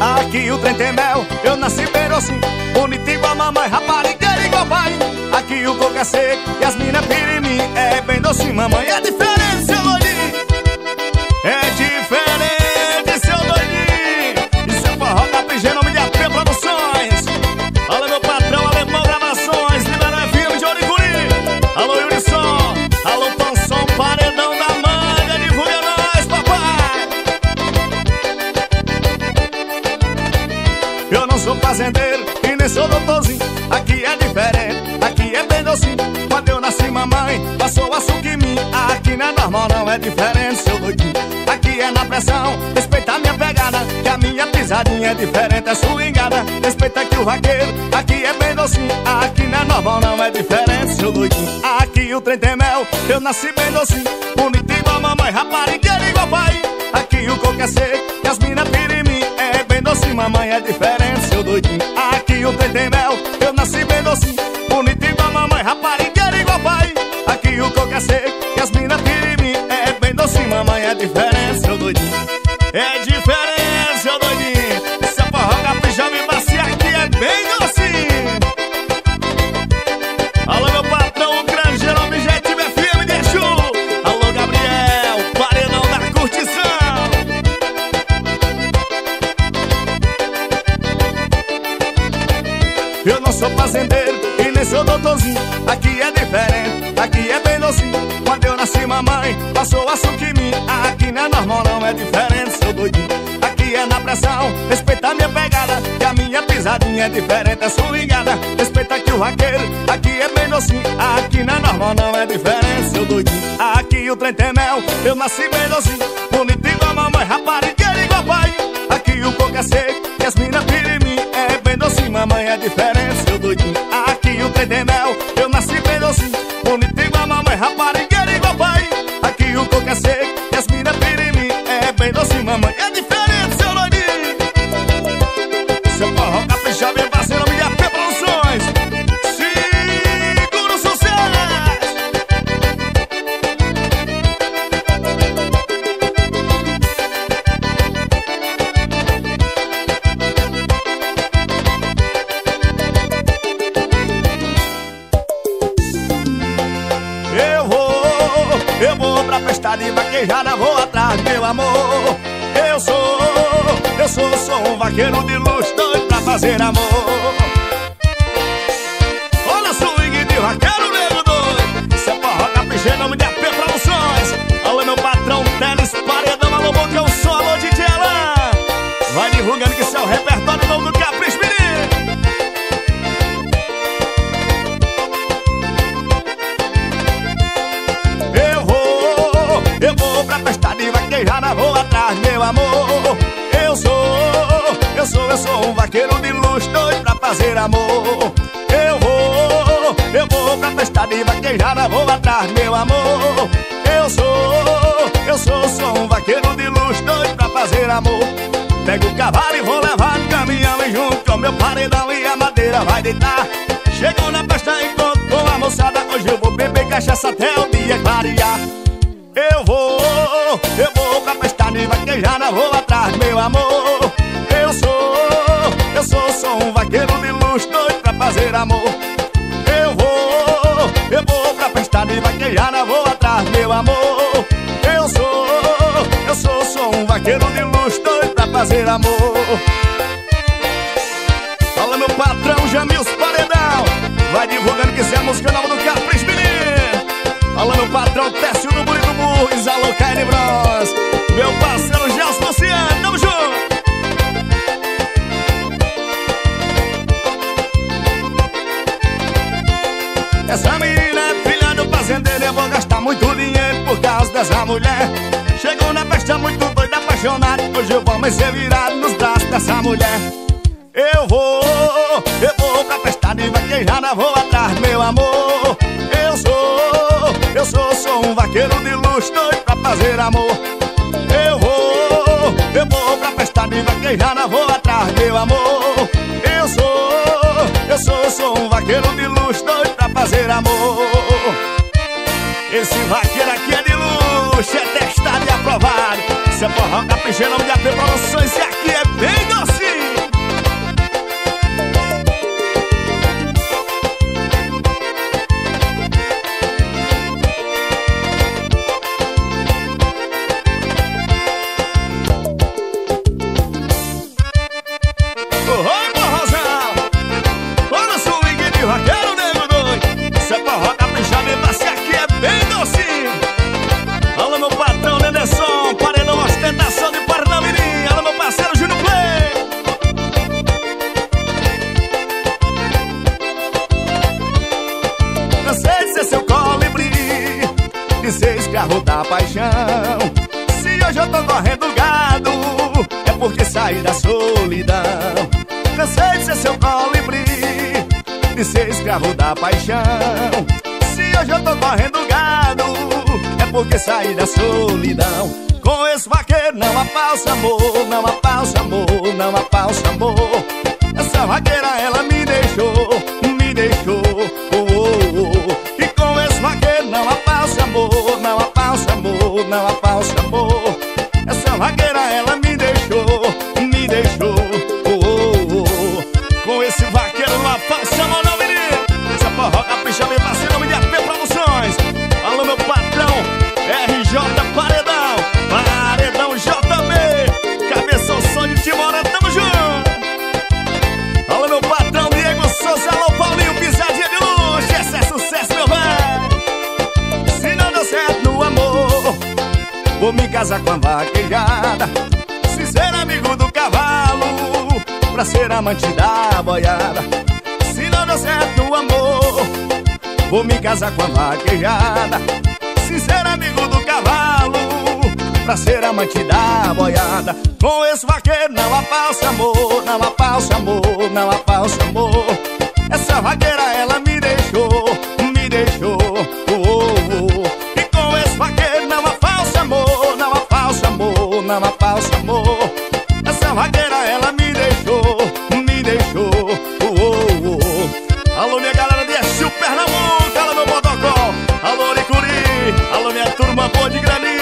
Aqui o trem tem mel, eu nasci bem docinho Bonito igual mamãe, raparigueira igual pai Aqui o coco é seco e as minas pirimim É bem docinho, mamãe, é diferente, seu É diferente, fazendeiro e nem sou doutorzinho. Aqui é diferente, aqui é bem docinho. Quando eu nasci mamãe, passou açúcar em mim. Aqui não é normal, não é diferente, seu doidinho. Aqui é na pressão, respeita a minha pegada Que a minha pisadinha é diferente, é swingada Respeita aqui o vaqueiro, aqui é bem docinho. Aqui não é normal, não é diferente, seu doidinho. Aqui o trem tem mel, eu nasci bem docinho. Bonito igual mamãe, raparigueira igual pai. Aqui o coco é seco, e as minas pirimim É bem docinho, mamãe, é diferente, doidinho Aqui o trem tem mel, eu nasci bem docinho Bonito igual mamãe, raparigueira igual pai. Aqui o coco é seco, e as minas pirimim É bem docinho, mamãe, é diferente, doidinho É diferente, Na pressão, respeita minha pegada Que a minha pisadinha é diferente, é swingada Respeita aqui o vaqueiro, aqui é bem docinho Aqui é normal, não é diferente, seu doidinho. Aqui o trem tem mel, eu nasci bem docinho Bonito igual mamãe, raparigueira igual pai. Aqui o coco é seco, e as minas pirimim É bem docinho, mamãe, é diferente, seu doidinho. Aqui o trem tem mel, amor. Eu sou, eu sou, sou um vaqueiro de luxo, doido pra fazer amor. Olha o swing de vaqueiro, nego doido. Isso é forró caprichando, nome de AP Produções. Alô, meu patrão, Teles Paredão, alô, bom que eu sou, alô, DJ Alan. Vai divulgando que isso é repertório novo do Capricho, amor. Eu sou, eu sou, eu sou um vaqueiro de luxo, doido pra fazer amor. Eu vou, eu vou pra festa de vaquejada, vou atrás, meu amor. Eu sou, eu sou, sou um vaqueiro de luxo, doido pra fazer amor. Pego o cavalo e vou levar no caminhão e junto com meu paredão e a madeira vai deitar. Chegou na festa, encontro com a moçada, hoje eu vou beber cachaça até o dia clarear. Eu vou, eu vou pra festa de vaquejada, vou atrás, meu amor. Eu sou, eu sou, sou um vaqueiro de luxo, doido pra fazer amor. Eu vou, eu vou pra festa de vaquejada, vou atrás, meu amor. Eu sou, eu sou, sou um vaqueiro de luxo, doido pra fazer amor. Fala meu patrão Jamils Paredão Vai divulgando que isso é a música nova do Capricho Menino Fala meu patrão Técio Alô Caine Bros. Meu parceiro Gelson Luciano Tamo junto. Essa menina é filha do fazendeiro Eu vou gastar muito dinheiro por causa dessa mulher. Chegou na festa muito doida, apaixonada Hoje eu vou me ser virado nos braços dessa mulher. Eu vou, eu vou pra festa de vaquejada, vou atrás, meu amor. Eu sou, eu sou, sou um vaqueiro de luxo, doido pra fazer amor. Eu vou, eu vou pra festa de vaquejada, vou atrás, meu amor. Eu sou, eu sou, sou um vaqueiro de luxo, doido pra fazer amor. Esse vaqueiro aqui é de luxo, é testado e aprovado. Isso é forró caprichando de AP E aqui é bem docinho escravo da paixão. Se hoje eu tô correndo gado É porque saí da solidão. Com esse vaqueiro não há falso amor Não há falso amor, não há falso amor. Essa vaqueira ela me deixou Me deixou, oh, oh, oh. E com esse vaqueiro não há falso amor Não há falso amor, não há falso amor. Essa vaqueira ela me Casar com a vaquejada. Se ser amigo do cavalo Pra ser amante da boiada. Deu certo o amor Vou me casar com a vaquejada. Sincero amigo do cavalo Pra ser amante da boiada. Com esse vaqueiro não há falso amor Não há falso amor, não há falso amor. Essa vaqueira ela me deixou Me deixou, há falso amor. Essa vaqueira ela me deixou Me deixou. Alô, minha galera de Exu, Pernambuco, alô, meu Bodocó. Alô, Licuri, alô, minha turma boa de granito.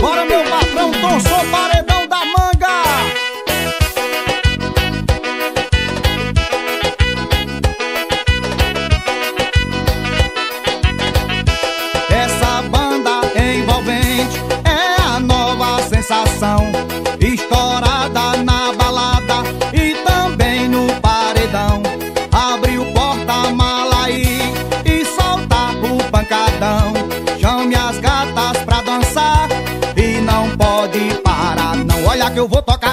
Bora, meu patrão, Tom Sou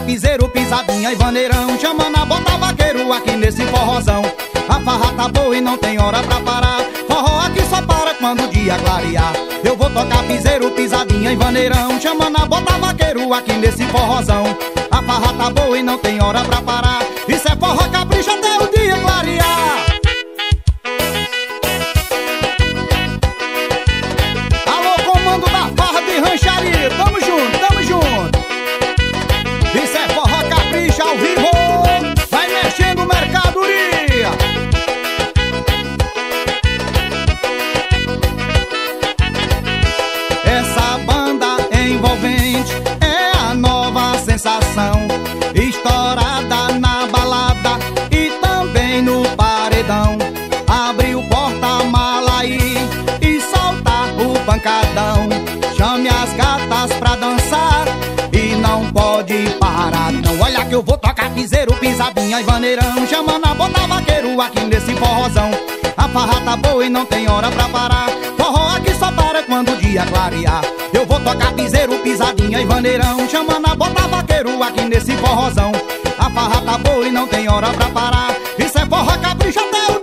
piseiro, pisadinha e vaneirão. Chamando a bota vaqueiro aqui nesse forrozão. A farra tá boa e não tem hora pra parar. Forró aqui só para quando o dia clarear. Eu vou tocar piseiro, pisadinha e vaneirão. Chamando a bota vaqueiro aqui nesse forrozão. A farra tá boa e não tem hora pra parar. Isso é forró que eu vou tocar piseiro, pisadinha e vaneirão. Chamando a bota vaqueiro aqui nesse forrozão. A farra tá boa e não tem hora pra parar. Forró aqui só para quando o dia clarear. Eu vou tocar piseiro, pisadinha e vaneirão. Chamando a bota vaqueiro aqui nesse forrozão. A farra tá boa e não tem hora pra parar. Isso é forró capricha até o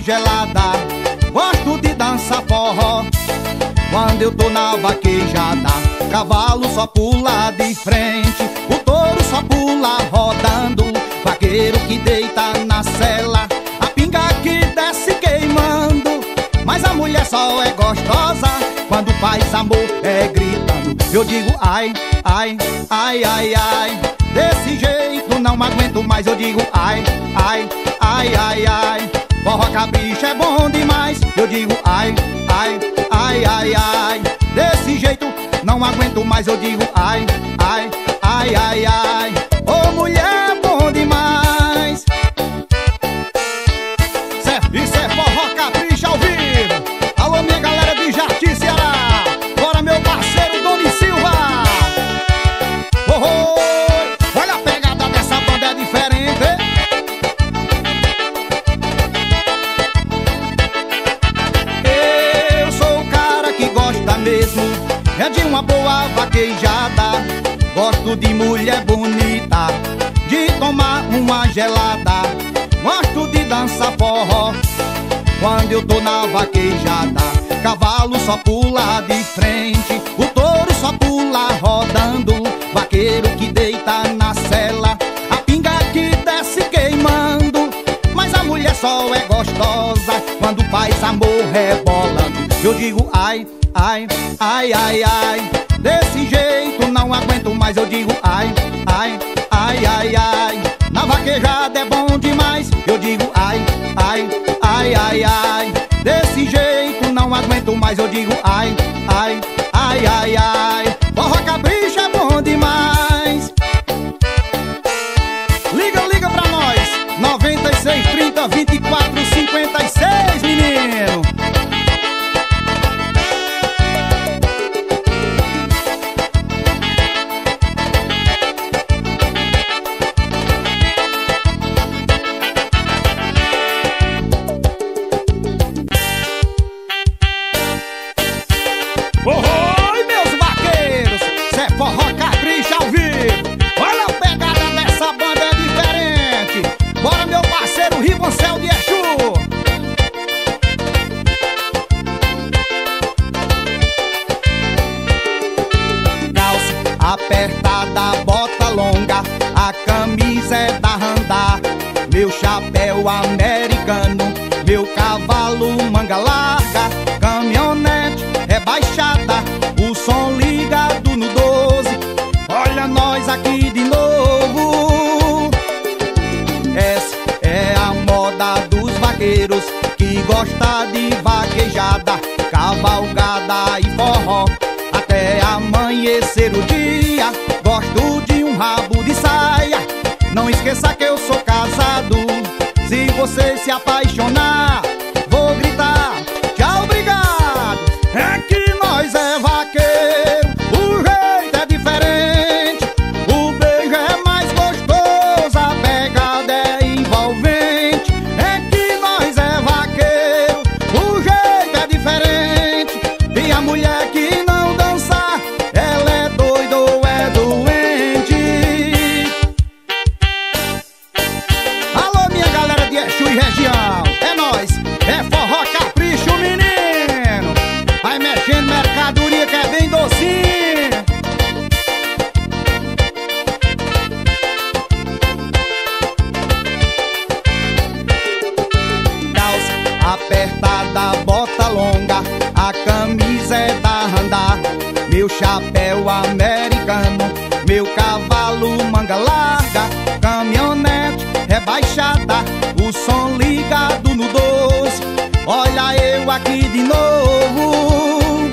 gelada Gosto de dançar forró. Quando eu tô na vaquejada Cavalo só pula de frente O touro só pula rodando Vaqueiro que deita na cela A pinga que desce queimando. Mas a mulher só é gostosa Quando faz amor é gritando. Eu digo ai, ai, ai, ai, ai Desse jeito não aguento mais. Eu digo ai, ai, ai, ai, ai Forró capricha é bom demais. Eu digo ai, ai, ai, ai, ai. Desse jeito não aguento mais. Eu digo ai, ai, ai, ai, ai. Ô oh, mulher É de uma boa vaquejada. Gosto de mulher bonita De tomar uma gelada. Gosto de dançar forró Quando eu tô na vaquejada. Cavalo só pula de frente O touro só pula rodando. Vaqueiro que deita na cela A pinga que desce queimando. Mas a mulher só é gostosa Eu digo ai, ai, ai, ai, ai Desse jeito não aguento mais, eu digo ai, ai, ai, ai, ai Na vaquejada é bom demais, eu digo ai, ai, ai, ai, ai Desse jeito não aguento mais, eu digo ai, ai, ai, ai, ai você se apaixonar olha eu aqui de novo.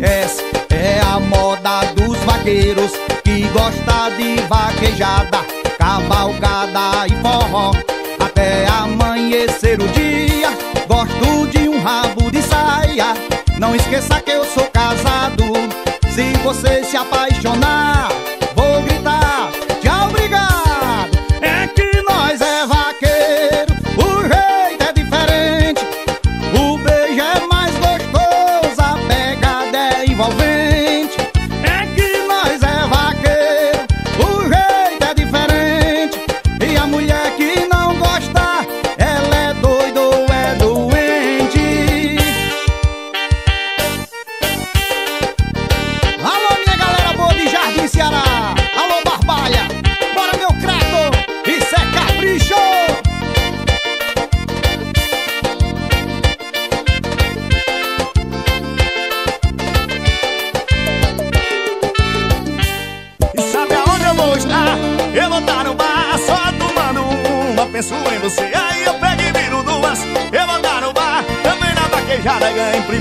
Essa é a moda dos vaqueiros que gosta de vaquejada, cavalgada e forró. Até amanhecer o dia, gosto de um rabo de saia. Não esqueça que eu sou casado. Se você se apaixonar,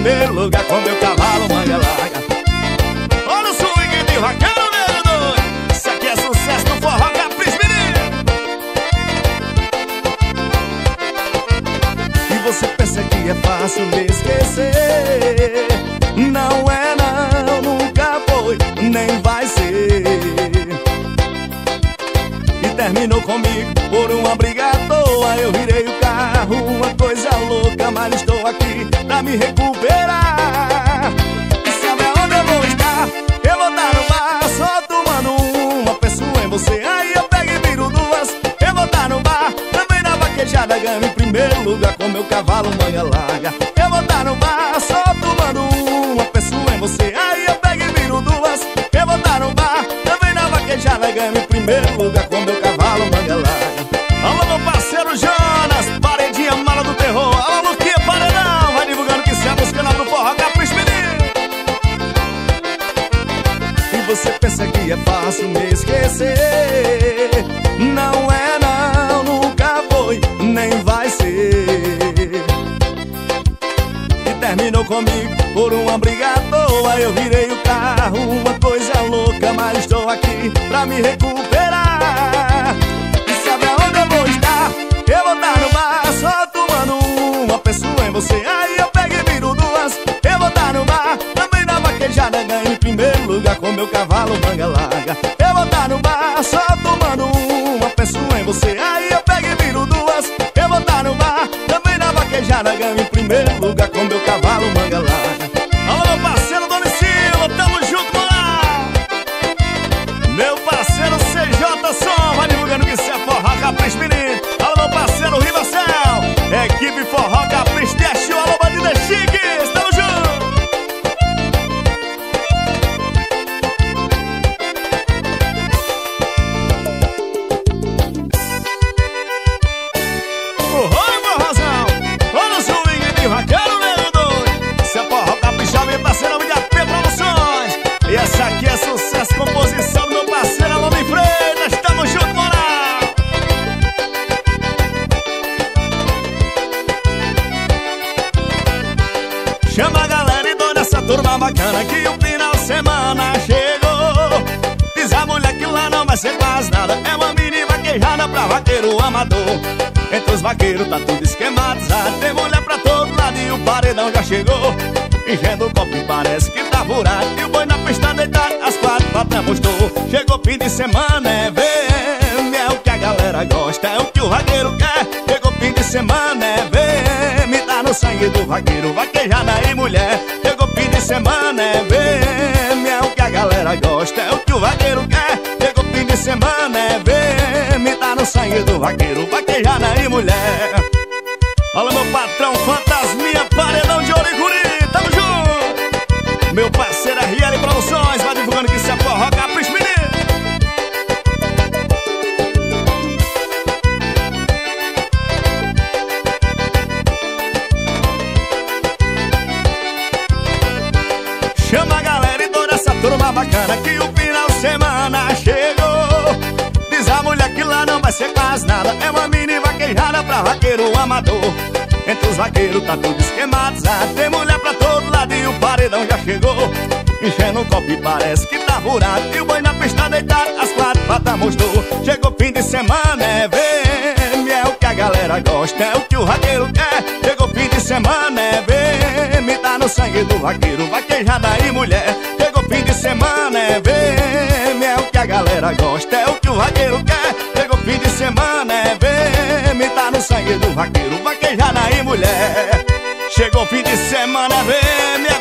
primeiro lugar Com meu cavalo manga larga. Olha o swing de vaqueiro meu doido. Isso aqui é sucesso no forró capricho menino. E você pensa que é fácil me esquecer. Não é não, nunca foi, nem vai ser. Terminou comigo por uma briga à toa. Eu virei Mas estou aqui pra me recuperar. E sabe aonde eu vou estar? Eu vou dar no bar só tomando uma pessoa em você. Aí eu pego e viro duas Eu vou dar no bar, também na vaquejada Ganho em primeiro lugar com meu cavalo manha larga. Eu vou dar no bar só tomando uma pessoa em você. Aí eu pego e viro duas Eu vou dar no bar, também na vaquejada Ganho em primeiro lugar com meu cavalo manga terminou comigo por uma briga à toa. Eu virei o carro, uma coisa louca Mas estou aqui pra me recuperar. E sabe aonde eu vou estar? Eu vou estar no bar só tomando uma pessoa em você. Aí eu pego e viro duas Eu vou estar no bar, também na vaquejada Ganho em primeiro lugar com meu cavalo manga larga. Eu vou estar no bar só tomando uma pessoa em você. Aí eu pego e viro duas Eu vou estar no bar, também na vaquejada Ganho em primeiro lugar com meu quase nada. É uma mini vaquejada pra vaqueiro amador. Entre os vaqueiros tá tudo esquematizado Tem mulher pra todo lado e o paredão já chegou. Enchendo o copo e parece que tá furado. E o boi na pista deitado, as quatro patas mostrou Chegou fim de semana, é VM É o que a galera gosta, é o que o vaqueiro quer. Chegou fim de semana, é VM Tá no sangue do vaqueiro, vaquejada e mulher. Chegou fim de semana, é VM É o que a galera gosta, é o que o vaqueiro quer de semana, é VM Tá no sangue do vaqueiro, vaquejada e mulher Vaqueiros tá tudo esquematizado Tem mulher pra todo lado e o paredão já chegou. Enchendo o copo e parece que tá furado. E o boi na pista deitado, as quatro patas mostrou. Chegou fim de semana, é VM É o que a galera gosta, é o que o vaqueiro quer. Chegou fim de semana, é VM Tá no sangue do vaqueiro, vaquejada e mulher. Chegou fim de semana, é VM É o que a galera gosta, é o que o vaqueiro quer. Chegou fim de semana, é VM Tá sangue do vaqueiro, vaquejada e mulher. Chegou fim de semana, é VM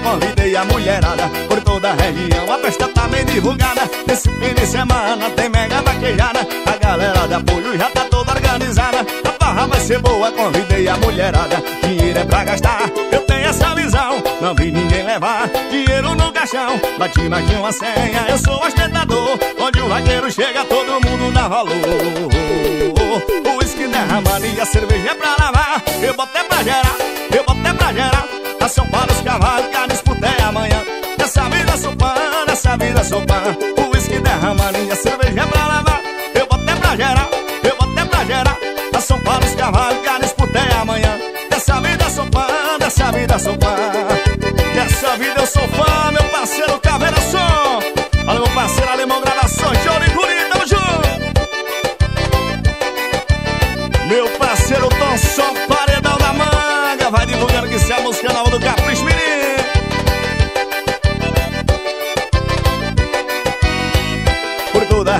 convidei a mulherada Por toda a região a festa tá bem divulgada. Nesse fim de semana tem mega vaquejada. A galera de apoio já tá toda organizada. A barra vai ser boa, convidei a mulherada. Dinheiro é pra gastar, eu tenho essa visão Não vi ninguém levar dinheiro no caixão. Bati mais de uma senha, eu sou ostentador. Onde o vaqueiro chega, todo mundo dá valor. O uísque derramando e a cerveja é pra lavar. Eu botei pra gerar, eu botei pra gerar. Ação para os cavalos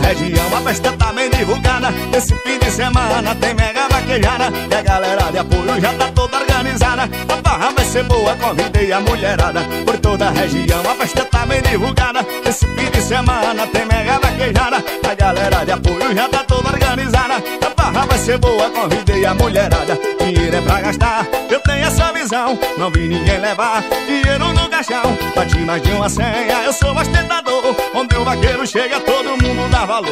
região. A festa tá bem divulgada. Esse fim de semana tem mega vaquejada. E a galera de apoio já tá toda organizada. A barra vai ser boa, convidei a mulherada. Por toda a região a festa tá bem divulgada. Esse fim de semana tem mega vaquejada. A galera de apoio já tá toda organizada. A barra vai ser boa, convidei a mulherada. Dinheiro é pra gastar, eu tenho essa visão Não vi ninguém levar. Dinheiro no caixão Bati mais de uma senha, eu sou ostentador Onde o vaqueiro chega, todo mundo dá valor.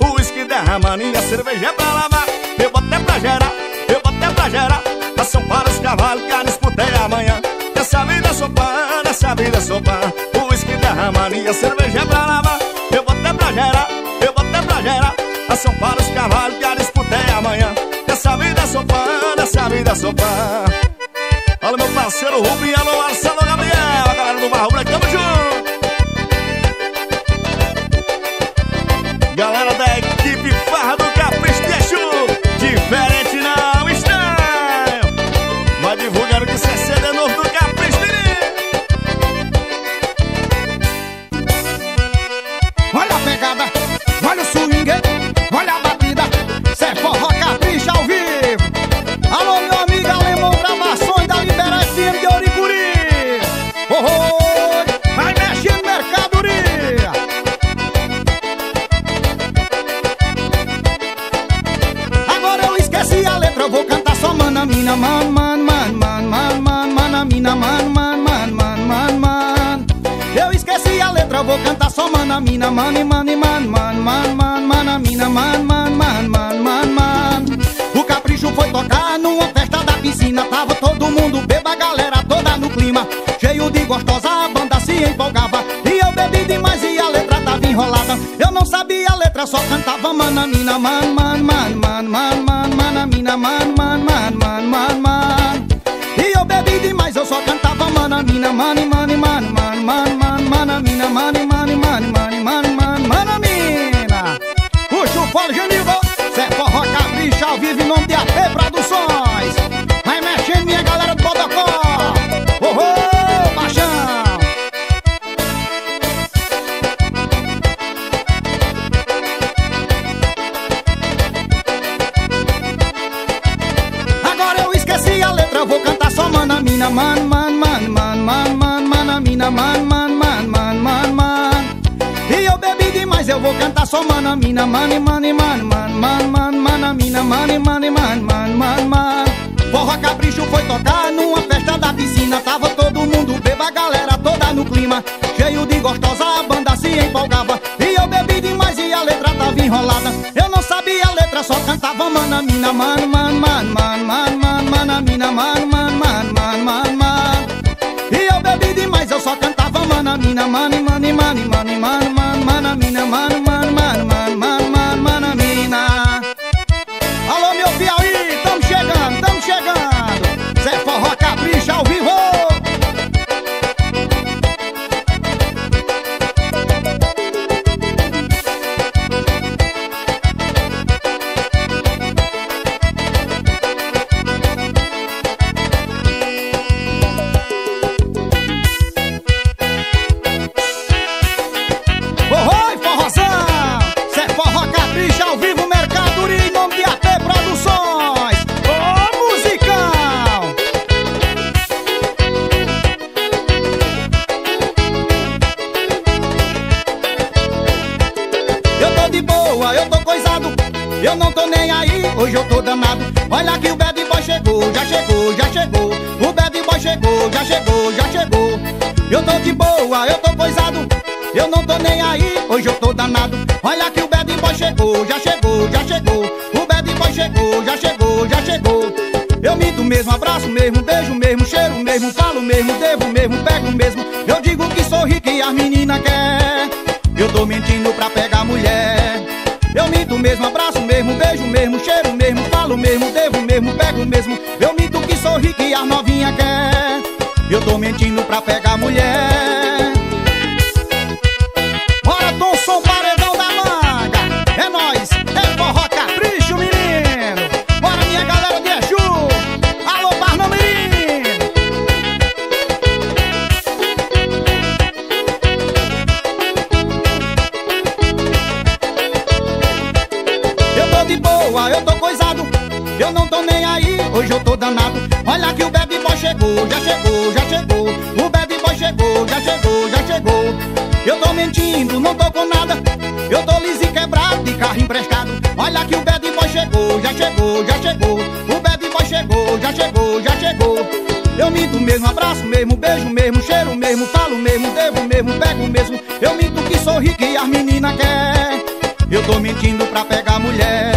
O uísque derramando cerveja é pra lavar. Eu botei pra gerar, eu botei pra gerar. Ação para os cavalos que a disputa é amanhã. Nessa vida sou pã, nessa vida sou pã. O uísque derramando cerveja é pra lavar. Eu botei pra gerar, eu botei pra gerar. Ação para os cavalos que a disputa é amanhã. Nessa vida sou pã, nessa vida Olha meu parceiro Rubinho, alô Marcelo Gabriel A galera do Barro Branco, tamo junto. Galera da equipe man, man, man, man, man, man. O capricho foi tocar numa festa da piscina, tava todo mundo beba, a galera toda no clima, cheio de gostosa, a banda se empolgava. E eu bebi demais e a letra tava enrolada. Eu não sabia a letra, só cantava mana, mina, man, man, man, man, man, mana, mina, mani, mani, man, man, man, man. Forró Capricho foi tocar numa festa da piscina, tava todo mundo beba, a galera toda no clima, cheio de gostosa, a banda se empolgava. E eu bebi demais e a letra tava enrolada. Eu não sabia a letra, só cantava mana, mina, man, man, man, man, man, man, mana, mina, man, man, man, man, man, man. E eu bebi demais, eu só cantava mana, mina, mani, mani, mani, mani, mani, mani, mana, mina, mani, mani, hoje eu tô danado. Olha que o bad boy chegou, já chegou, já chegou. O bad boy chegou, já chegou, já chegou. Eu tô de boa, eu tô coisado. Eu não tô nem aí, hoje eu tô danado. Olha que o bad boy chegou, já chegou, já chegou. O bad boy chegou, já chegou, já chegou. Eu minto mesmo, abraço mesmo, beijo mesmo Cheiro mesmo, falo mesmo, devo mesmo, pego mesmo. Eu digo que sou rico e as meninas quer Eu tô mentindo pra pegar mulher eu minto mesmo, abraço mesmo, beijo mesmo, cheiro mesmo, falo mesmo, devo mesmo, pego mesmo. Eu minto que sou rico e a novinha quer. Eu tô mentindo pra pegar chegou, já chegou, já chegou. O bad boy chegou, já chegou, já chegou. Eu tô mentindo, não tô com nada. Eu tô liso e quebrado de carro emprestado. Olha que o bad boy chegou, já chegou, já chegou. O bad boy chegou, já chegou, já chegou. Eu minto mesmo, abraço mesmo, beijo mesmo, cheiro mesmo, falo mesmo, devo mesmo, pego mesmo. Eu minto que sou rico e as meninas quer. Eu tô mentindo pra pegar mulher.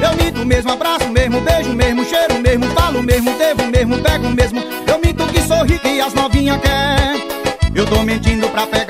Eu minto mesmo, abraço mesmo, beijo mesmo, cheiro mesmo, falo mesmo, devo mesmo, pego mesmo. Eu minto que sou rico e as novinhas quer. Eu tô mentindo pra pegar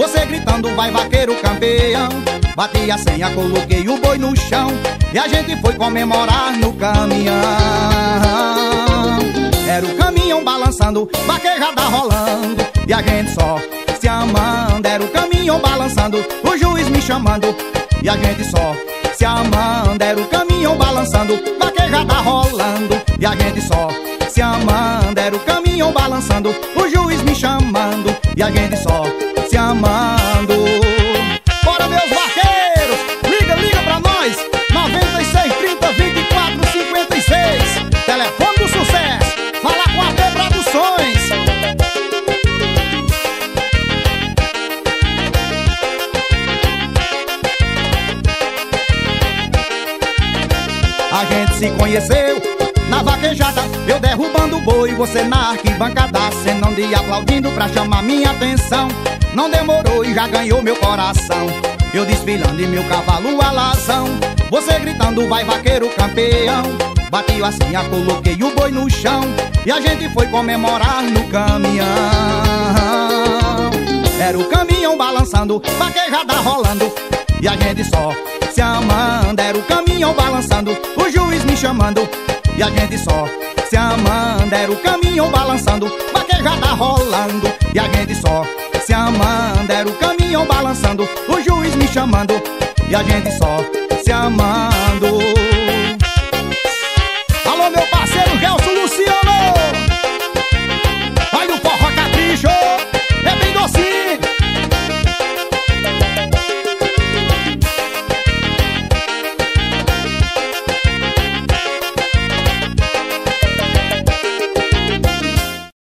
Você gritando, vai vaqueiro campeão. Bati a senha, coloquei o boi no chão. E a gente foi comemorar no caminhão. Era o caminhão balançando, vaquejada rolando. E a gente só se amando. Era o caminhão balançando, o juiz me chamando. E a gente só se amando. Era o caminhão balançando, vaquejada rolando. E a gente só se amando. Era o caminhão balançando, o juiz me chamando. E a gente só se amando. Bora meus vaqueiros, liga, liga pra nós. 96 30 24 56 Telefone do sucesso, fala com a T Produções A gente se conheceu na vaquejada Eu derrubando o boi, você na arquibancada Cenando e aplaudindo pra chamar minha atenção Não demorou e já ganhou meu coração. Eu desfilando em meu cavalo alazão Você gritando, vai vaqueiro campeão. Bati a senha, coloquei o boi no chão. E a gente foi comemorar no caminhão. Era o caminhão balançando, vaquejada rolando. E a gente só se amando. Era o caminhão balançando, o juiz me chamando. E a gente só se amando. Era o caminhão balançando, vaquejada rolando. E a gente só se amando. Era o caminhão balançando, o juiz me chamando e a gente só se amando.